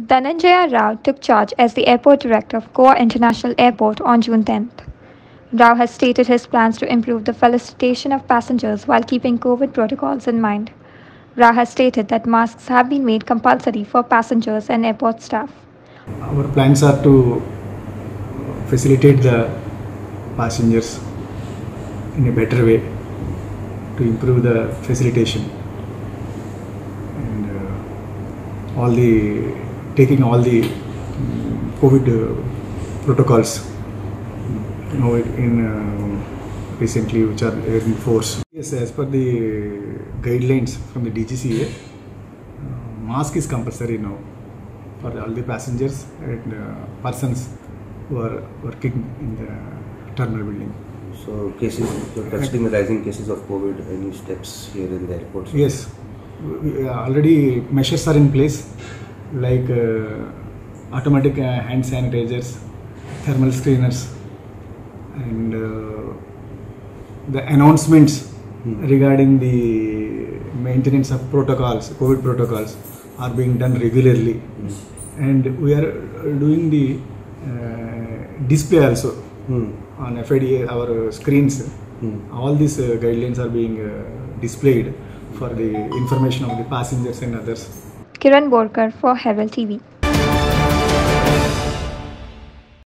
Dhananjaya Rao took charge as the airport director of Goa International Airport on June 10th. Rao has stated his plans to improve the felicitation of passengers while keeping COVID protocols in mind. Rao has stated that masks have been made compulsory for passengers and airport staff. Our plans are to facilitate the passengers in a better way to improve the facilitation and uh, all the taking all the um, COVID uh, protocols you know, in uh, recently which are in force. Yes, as per the guidelines from the DGCA, uh, mask is compulsory now for all the passengers and uh, persons who are working in the terminal building. So cases, so considering the rising cases of COVID, any steps here in the airports? Yes, uh, already measures are in place like uh, automatic uh, hand sanitizers, thermal screeners, and uh, the announcements regarding the maintenance of protocols, COVID protocols, are being done regularly, and we are doing the uh, display also Hmm. on FIDA our screens. Hmm. All these uh, guidelines are being uh, displayed for the information of the passengers and others. Kiran Borkar for Herald TV.